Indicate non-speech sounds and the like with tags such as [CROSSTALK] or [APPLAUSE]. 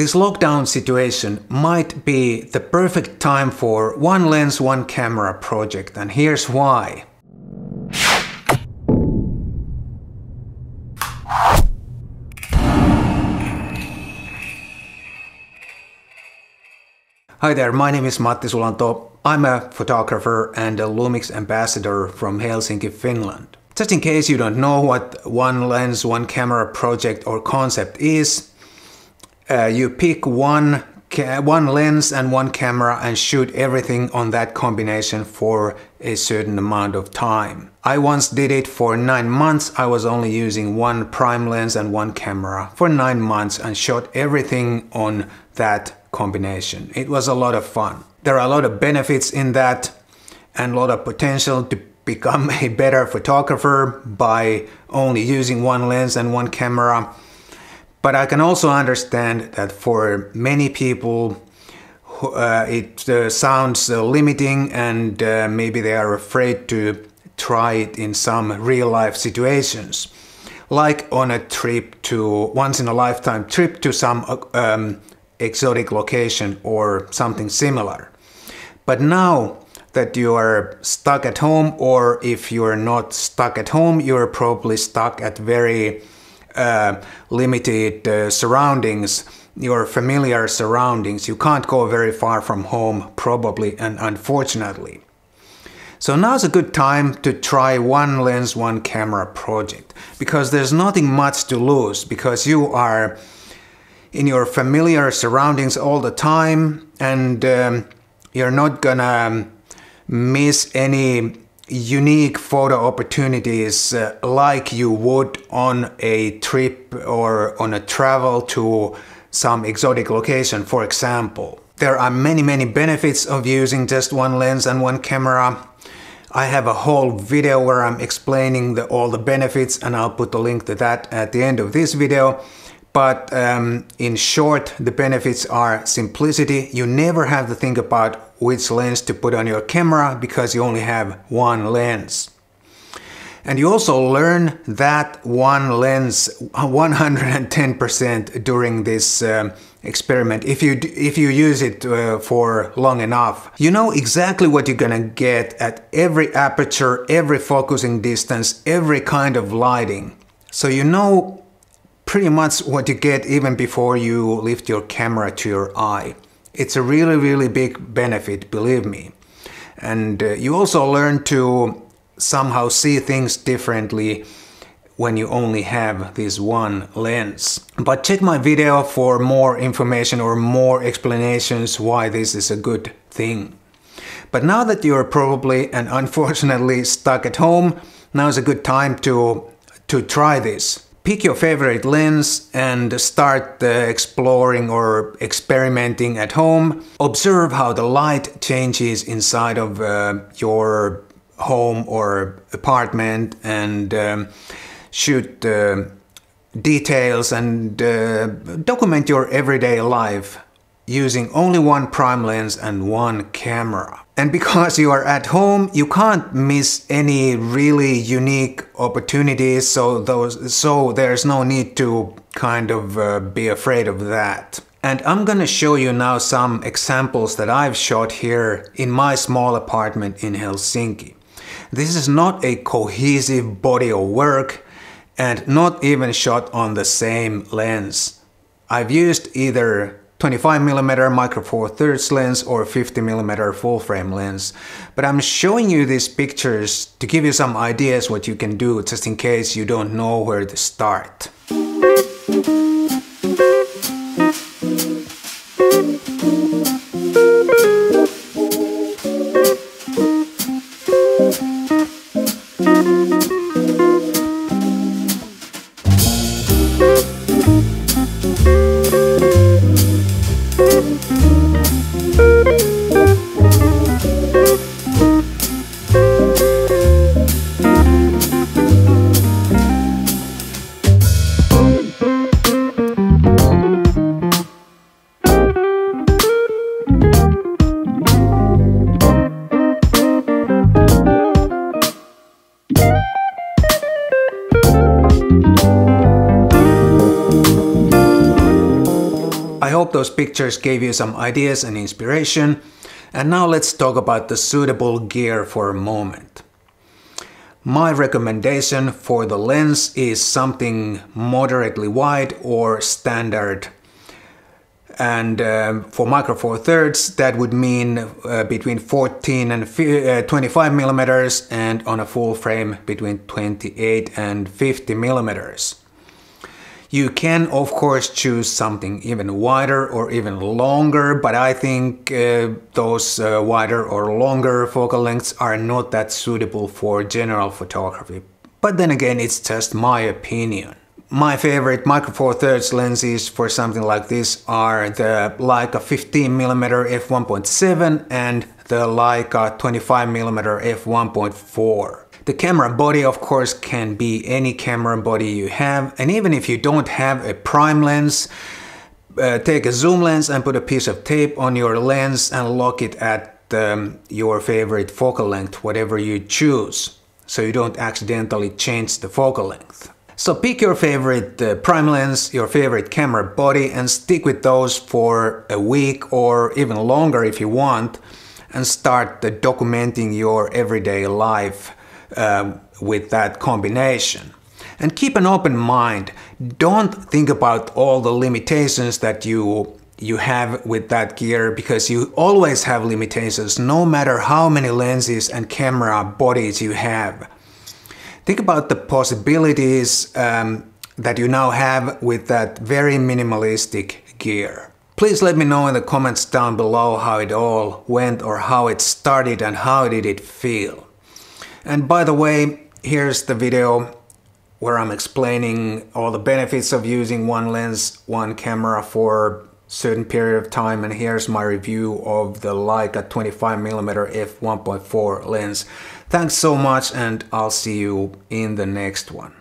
This lockdown situation might be the perfect time for one lens, one camera project, and here's why. Hi there, my name is Matti Sulanto. I'm a photographer and a Lumix ambassador from Helsinki, Finland. Just in case you don't know what one lens, one camera project or concept is, uh, you pick one one lens and one camera and shoot everything on that combination for a certain amount of time. I once did it for 9 months. I was only using one prime lens and one camera for 9 months and shot everything on that combination. It was a lot of fun. There are a lot of benefits in that and a lot of potential to become [LAUGHS] a better photographer by only using one lens and one camera. But I can also understand that for many people uh, it uh, sounds uh, limiting and uh, maybe they are afraid to try it in some real life situations like on a trip to once in a lifetime trip to some uh, um, exotic location or something similar. But now that you are stuck at home, or if you're not stuck at home, you're probably stuck at very uh, limited uh, surroundings, your familiar surroundings. You can't go very far from home, probably and unfortunately. So now's a good time to try one lens, one camera project because there's nothing much to lose because you are in your familiar surroundings all the time and um, you're not gonna miss any unique photo opportunities uh, like you would on a trip or on a travel to some exotic location for example. There are many many benefits of using just one lens and one camera. I have a whole video where I'm explaining the, all the benefits and I'll put a link to that at the end of this video. But um, in short, the benefits are simplicity. You never have to think about which lens to put on your camera because you only have one lens. And you also learn that one lens 110% during this um, experiment if you if you use it uh, for long enough. You know exactly what you're gonna get at every aperture, every focusing distance, every kind of lighting. So you know pretty much what you get even before you lift your camera to your eye. It's a really, really big benefit, believe me. And uh, you also learn to somehow see things differently when you only have this one lens. But check my video for more information or more explanations why this is a good thing. But now that you're probably and [LAUGHS] unfortunately stuck at home, now is a good time to, to try this pick your favorite lens and start uh, exploring or experimenting at home. Observe how the light changes inside of uh, your home or apartment and um, shoot uh, details and uh, document your everyday life using only one prime lens and one camera. And because you are at home, you can't miss any really unique opportunities, so, those, so there's no need to kind of uh, be afraid of that. And I'm gonna show you now some examples that I've shot here in my small apartment in Helsinki. This is not a cohesive body of work and not even shot on the same lens. I've used either 25mm micro four thirds lens or 50mm full frame lens. But I'm showing you these pictures to give you some ideas what you can do just in case you don't know where to start. I hope those pictures gave you some ideas and inspiration. And now let's talk about the suitable gear for a moment. My recommendation for the lens is something moderately wide or standard and um, for micro four thirds that would mean uh, between 14 and uh, 25 millimeters and on a full frame between 28 and 50 millimeters. You can of course choose something even wider or even longer, but I think uh, those uh, wider or longer focal lengths are not that suitable for general photography. But then again, it's just my opinion. My favorite micro four thirds lenses for something like this are the Leica 15mm f1.7 and the Leica 25mm f1.4. The camera body of course can be any camera body you have and even if you don't have a prime lens, uh, take a zoom lens and put a piece of tape on your lens and lock it at um, your favorite focal length, whatever you choose, so you don't accidentally change the focal length. So pick your favorite uh, prime lens, your favorite camera body and stick with those for a week or even longer if you want and start uh, documenting your everyday life um, with that combination. And keep an open mind. Don't think about all the limitations that you you have with that gear because you always have limitations no matter how many lenses and camera bodies you have. Think about the possibilities um, that you now have with that very minimalistic gear. Please let me know in the comments down below how it all went or how it started and how did it feel. And by the way, here's the video where I'm explaining all the benefits of using one lens, one camera for certain period of time and here's my review of the Leica 25mm f1.4 lens. Thanks so much and I'll see you in the next one.